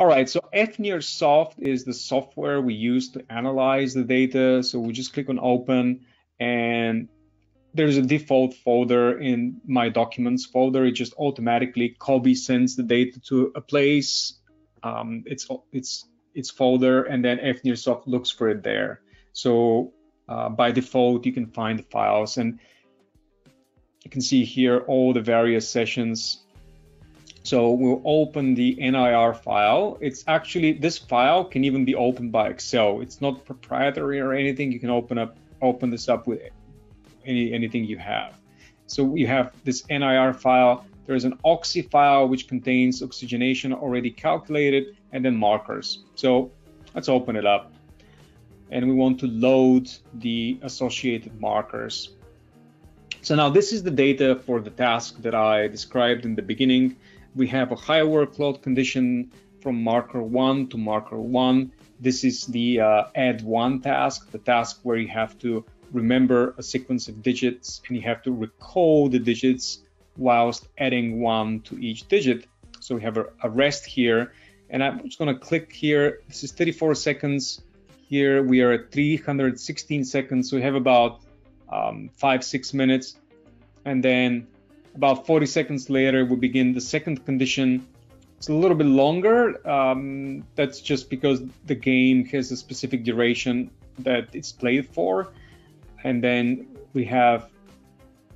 All right, so FNIRSoft is the software we use to analyze the data. So we just click on open and there's a default folder in my documents folder. It just automatically COBI sends the data to a place, um, its, its, its folder, and then FNIRSoft looks for it there. So uh, by default, you can find the files and you can see here all the various sessions so we'll open the NIR file. It's actually, this file can even be opened by Excel. It's not proprietary or anything. You can open up, open this up with any anything you have. So you have this NIR file. There's an oxy file which contains oxygenation already calculated and then markers. So let's open it up. And we want to load the associated markers. So now this is the data for the task that I described in the beginning we have a high workload condition from marker one to marker one. This is the uh, add one task, the task where you have to remember a sequence of digits and you have to recall the digits whilst adding one to each digit. So we have a, a rest here and I'm just going to click here. This is 34 seconds. Here we are at 316 seconds. So we have about um, five, six minutes. And then about 40 seconds later, we begin the second condition. It's a little bit longer. Um, that's just because the game has a specific duration that it's played for. And then we have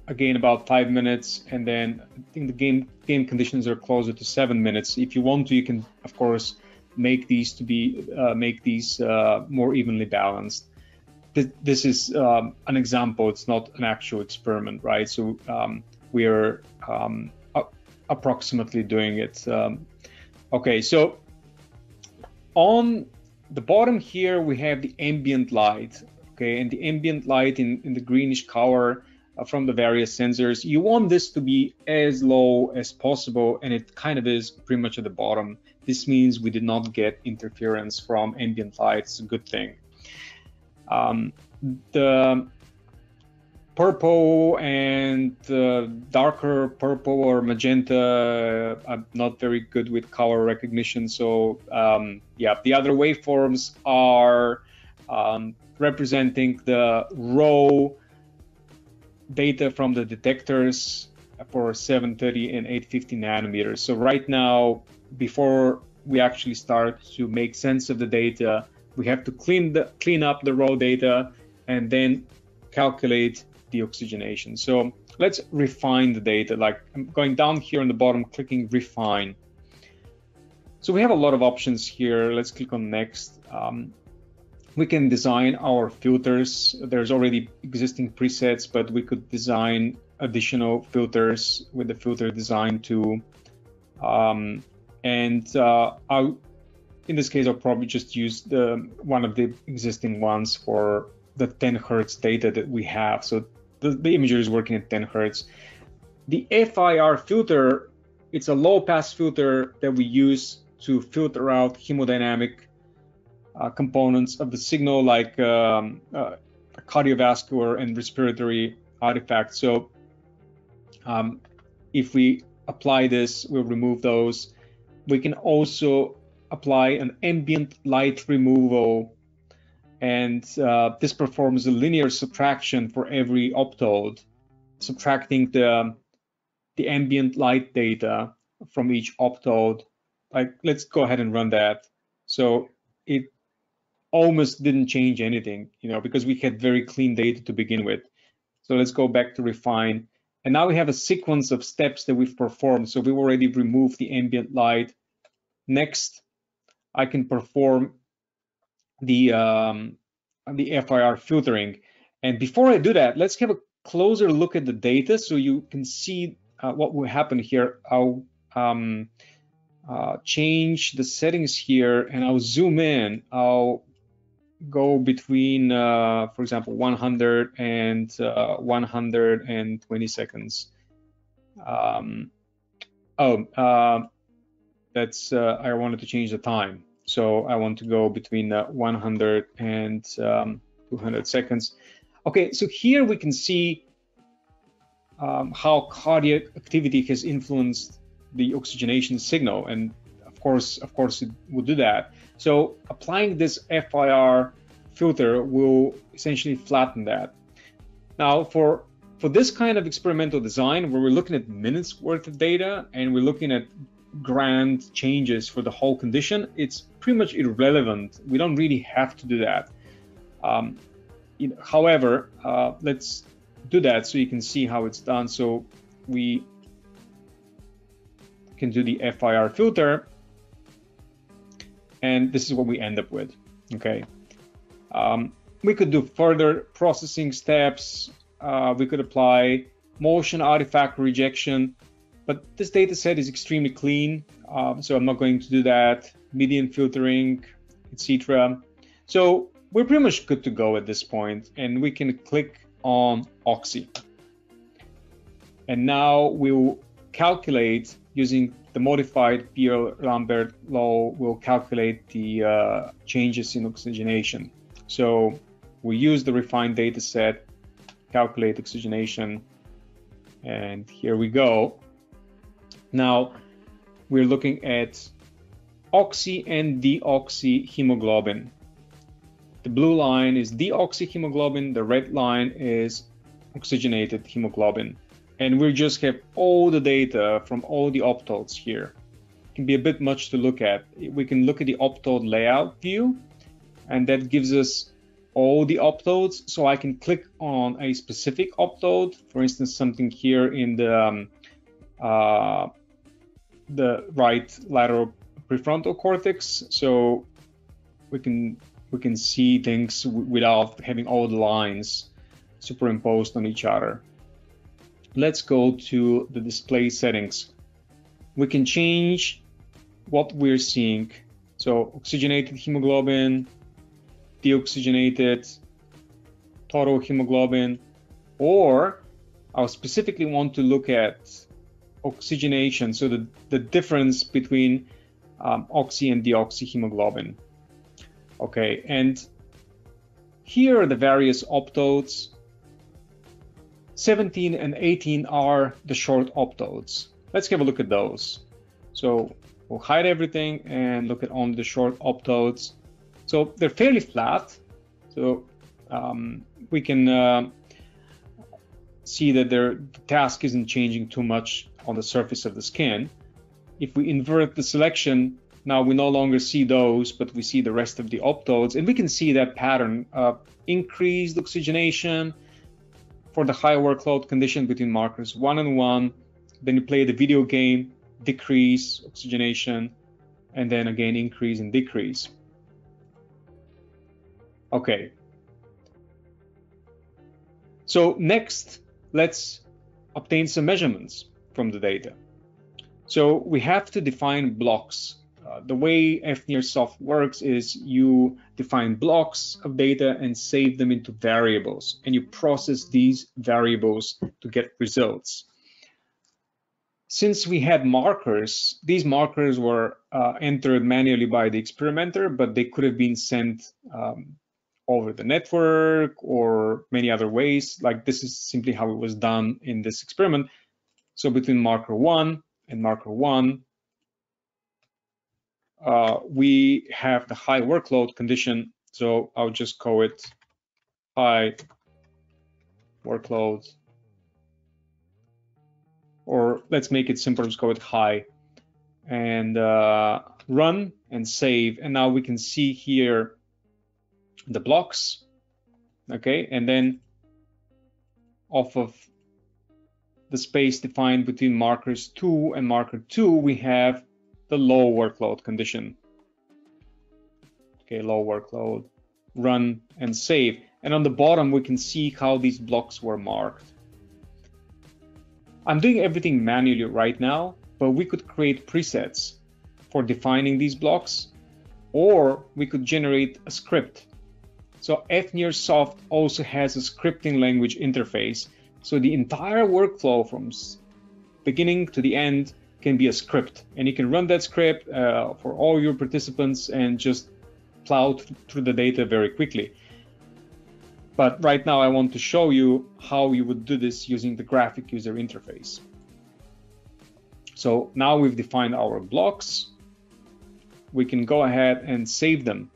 again about five minutes, and then I think the game game conditions are closer to seven minutes. If you want to, you can of course make these to be uh, make these uh, more evenly balanced. This, is um, an example. It's not an actual experiment, right? So um, we are um, approximately doing it. Um, okay, so on the bottom here we have the ambient light. Okay, and the ambient light in, in the greenish color uh, from the various sensors. You want this to be as low as possible, and it kind of is pretty much at the bottom. This means we did not get interference from ambient light. It's a good thing. Um, the purple and uh, darker purple or magenta. I'm not very good with color recognition. So um, yeah, the other waveforms are um, representing the raw data from the detectors for 730 and 850 nanometers. So right now, before we actually start to make sense of the data, we have to clean the clean up the raw data and then calculate deoxygenation. So let's refine the data. Like I'm going down here on the bottom, clicking refine. So we have a lot of options here. Let's click on next. Um, we can design our filters. There's already existing presets, but we could design additional filters with the filter design tool. Um, and uh, I'll, in this case, I'll probably just use the one of the existing ones for the 10 hertz data that we have. So the, the imager is working at 10 hertz. The FIR filter, it's a low pass filter that we use to filter out hemodynamic uh, components of the signal like um, uh, cardiovascular and respiratory artifacts. So um, if we apply this, we'll remove those. We can also apply an ambient light removal and uh, this performs a linear subtraction for every optode, subtracting the the ambient light data from each optode. Like, let's go ahead and run that. So it almost didn't change anything, you know, because we had very clean data to begin with. So let's go back to refine. And now we have a sequence of steps that we've performed. So we've already removed the ambient light. Next, I can perform the um, the FIR filtering. And before I do that, let's have a closer look at the data so you can see uh, what will happen here. I'll um, uh, change the settings here and I'll zoom in. I'll go between, uh, for example, 100 and uh, 120 seconds. Um, oh, uh, that's uh, I wanted to change the time. So I want to go between uh, 100 and um, 200 seconds. Okay, so here we can see um, how cardiac activity has influenced the oxygenation signal. And of course, of course, it will do that. So applying this FIR filter will essentially flatten that. Now, for for this kind of experimental design, where we're looking at minutes worth of data and we're looking at grand changes for the whole condition, it's pretty much irrelevant. We don't really have to do that. Um, however, uh, let's do that so you can see how it's done. So we can do the FIR filter, and this is what we end up with. Okay. Um, we could do further processing steps. Uh, we could apply motion artifact rejection, but this data set is extremely clean, um, so I'm not going to do that. Median filtering, etc. So we're pretty much good to go at this point, and we can click on Oxy. And now we'll calculate using the modified Beer-Lambert law we'll calculate the uh, changes in oxygenation. So we use the refined data set, calculate oxygenation, and here we go. Now we're looking at oxy and deoxyhemoglobin. The blue line is deoxyhemoglobin, the red line is oxygenated hemoglobin. And we just have all the data from all the optodes here. It can be a bit much to look at. We can look at the optode layout view, and that gives us all the optodes. So I can click on a specific optode, for instance, something here in the um, uh, the right lateral prefrontal cortex. So we can we can see things without having all the lines superimposed on each other. Let's go to the display settings. We can change what we're seeing. So oxygenated hemoglobin, deoxygenated, total hemoglobin, or I specifically want to look at oxygenation, so the, the difference between um, oxy and deoxyhemoglobin. Okay, and here are the various optodes. 17 and 18 are the short optodes. Let's have a look at those. So we'll hide everything and look at only the short optodes. So they're fairly flat. So um, we can uh, see that their the task isn't changing too much on the surface of the skin. If we invert the selection, now we no longer see those, but we see the rest of the optodes, and we can see that pattern of increased oxygenation for the high workload condition between markers one and one. Then you play the video game, decrease oxygenation, and then again increase and decrease. Okay. So next, let's obtain some measurements from the data. So we have to define blocks uh, the way FNIRSoft works is you define blocks of data and save them into variables, and you process these variables to get results. Since we had markers, these markers were uh, entered manually by the experimenter, but they could have been sent um, over the network or many other ways. Like this is simply how it was done in this experiment. So between marker one and marker one, uh, we have the high workload condition. So I'll just call it high workload, or let's make it simple, just call it high, and uh, run and save. And now we can see here the blocks, okay, and then off of the space defined between markers 2 and marker 2, we have the low workload condition. Okay, low workload, run and save. And on the bottom, we can see how these blocks were marked. I'm doing everything manually right now, but we could create presets for defining these blocks, or we could generate a script. So FNIRSoft also has a scripting language interface. So the entire workflow from beginning to the end can be a script and you can run that script uh, for all your participants and just plow through the data very quickly. But right now I want to show you how you would do this using the graphic user interface. So now we've defined our blocks we can go ahead and save them.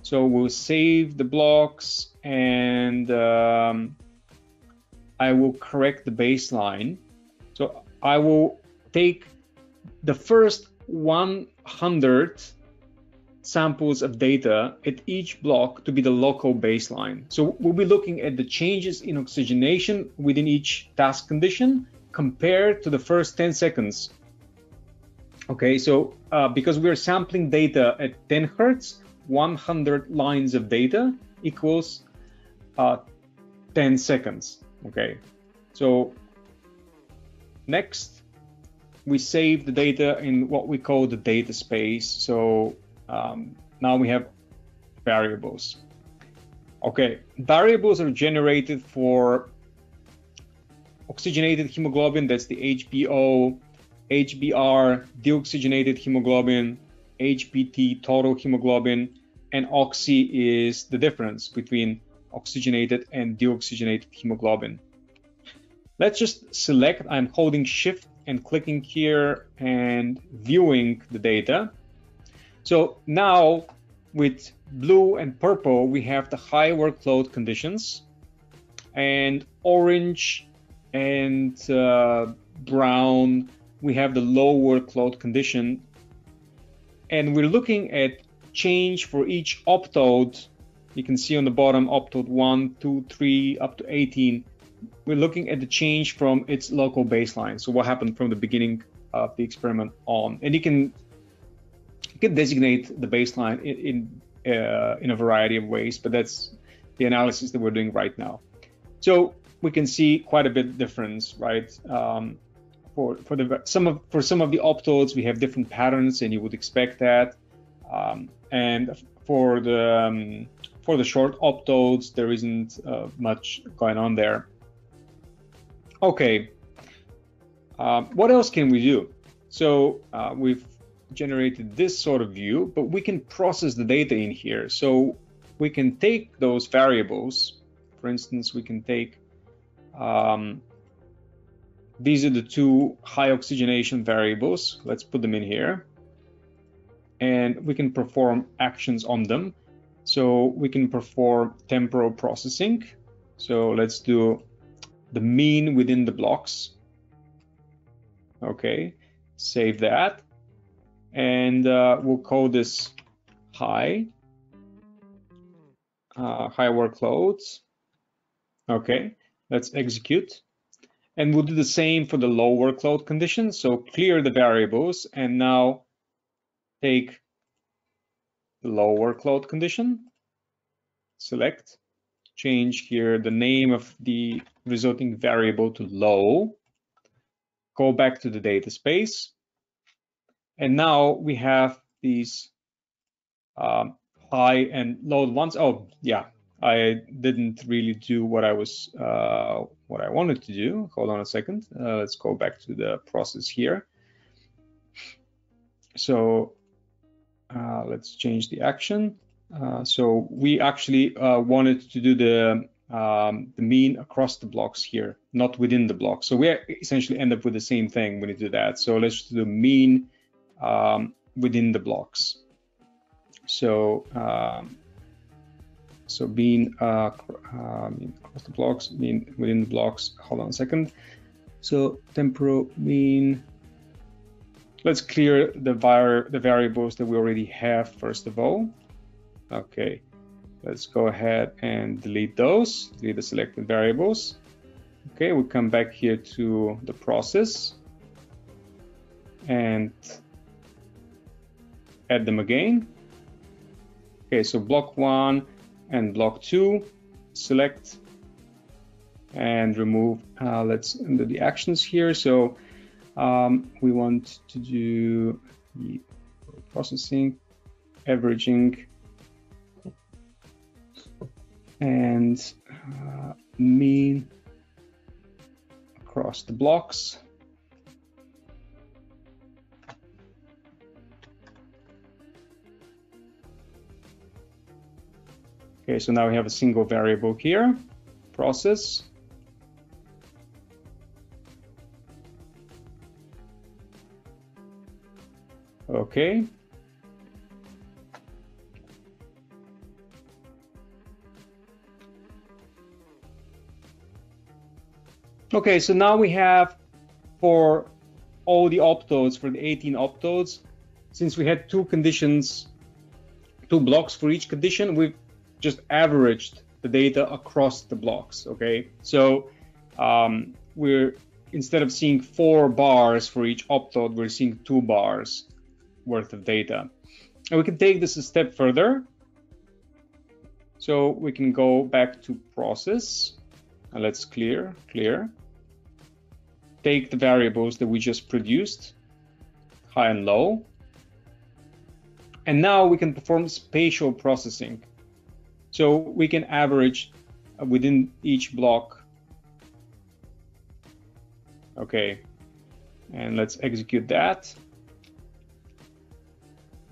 So we'll save the blocks and um, I will correct the baseline. So I will take the first 100 samples of data at each block to be the local baseline. So we'll be looking at the changes in oxygenation within each task condition compared to the first 10 seconds. Okay, so uh, because we're sampling data at 10 hertz, 100 lines of data equals uh, 10 seconds. Okay, so next we save the data in what we call the data space. So um, now we have variables. Okay, variables are generated for oxygenated hemoglobin, that's the HBO, HBR, deoxygenated hemoglobin, HBT, total hemoglobin, and oxy is the difference between oxygenated and deoxygenated hemoglobin. Let's just select, I'm holding shift and clicking here and viewing the data. So now with blue and purple, we have the high workload conditions and orange and uh, brown, we have the low workload condition. And we're looking at change for each optode. You can see on the bottom optode 1, 2, 3, up to 18. We're looking at the change from its local baseline. So what happened from the beginning of the experiment on. And you can you can designate the baseline in in, uh, in a variety of ways, but that's the analysis that we're doing right now. So we can see quite a bit difference, right? Um, for for the some of for some of the optodes, we have different patterns, and you would expect that. Um, and for the um, for the short optodes, there isn't uh, much going on there. Okay, um, what else can we do? So uh, we've generated this sort of view, but we can process the data in here. So we can take those variables. For instance, we can take um, these are the two high oxygenation variables. Let's put them in here. And we can perform actions on them. So we can perform temporal processing. So let's do the mean within the blocks. Okay, save that and uh, we'll call this high, uh, high workloads. Okay, let's execute. And we'll do the same for the low workload conditions. So clear the variables and now take low workload condition, select, change here the name of the resulting variable to low, go back to the data space, and now we have these um, high and low ones. Oh, yeah, I didn't really do what I was uh, what I wanted to do. Hold on a second. Uh, let's go back to the process here. So uh, let's change the action. Uh, so we actually uh, wanted to do the um, the mean across the blocks here, not within the block. So we essentially end up with the same thing when you do that. So let's do the mean um, within the blocks. So um, so being uh, um, across the blocks, mean within the blocks. Hold on a second. So temporal mean. Let's clear the, var the variables that we already have first of all. Okay, let's go ahead and delete those, delete the selected variables. Okay, we come back here to the process and add them again. Okay, so block one and block two, select and remove. Uh, let's do the actions here. So um, we want to do the processing, averaging, and uh, mean across the blocks. Okay, so now we have a single variable here, process. Okay. Okay, so now we have for all the optodes, for the 18 optodes, since we had two conditions, two blocks for each condition, we've just averaged the data across the blocks, okay? So um, we're, instead of seeing four bars for each optode, we're seeing two bars worth of data. And we can take this a step further. So we can go back to process, and let's clear, clear take the variables that we just produced, high and low, and now we can perform spatial processing. So we can average within each block. Okay, and let's execute that.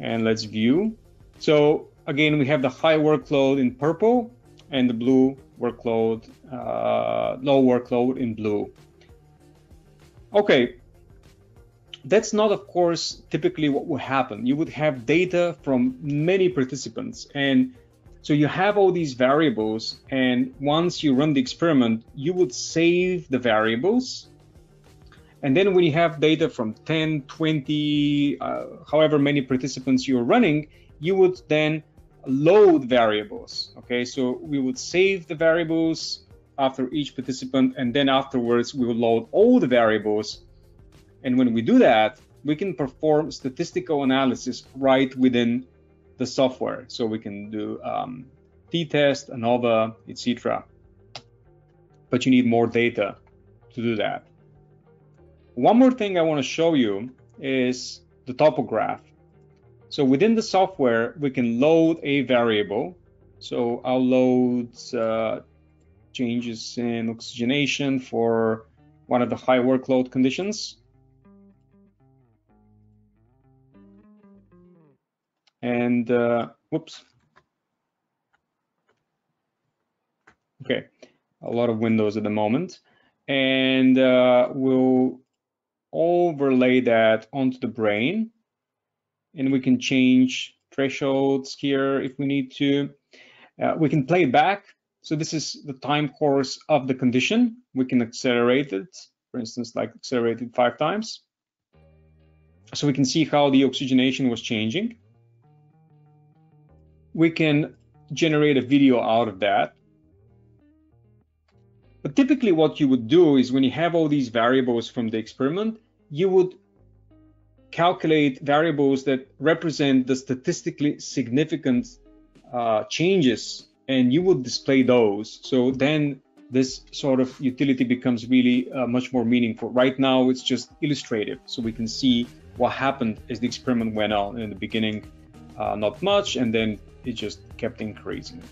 And let's view. So again, we have the high workload in purple and the blue workload, uh, low workload in blue. Okay, that's not, of course, typically what would happen. You would have data from many participants. And so you have all these variables. And once you run the experiment, you would save the variables. And then when you have data from 10, 20, uh, however many participants you're running, you would then load variables. Okay, so we would save the variables after each participant, and then afterwards we will load all the variables. And when we do that, we can perform statistical analysis right within the software. So we can do um, t-test, ANOVA, etc. But you need more data to do that. One more thing I want to show you is the topograph. So within the software, we can load a variable. So I'll load uh, changes in oxygenation for one of the high workload conditions. And uh, whoops. Okay, a lot of windows at the moment. And uh, we'll overlay that onto the brain. And we can change thresholds here if we need to. Uh, we can play it back so this is the time course of the condition. We can accelerate it, for instance, like accelerate it five times. So we can see how the oxygenation was changing. We can generate a video out of that. But typically what you would do is when you have all these variables from the experiment, you would calculate variables that represent the statistically significant uh, changes and you would display those. So then this sort of utility becomes really uh, much more meaningful. Right now, it's just illustrative, so we can see what happened as the experiment went on. In the beginning, uh, not much, and then it just kept increasing.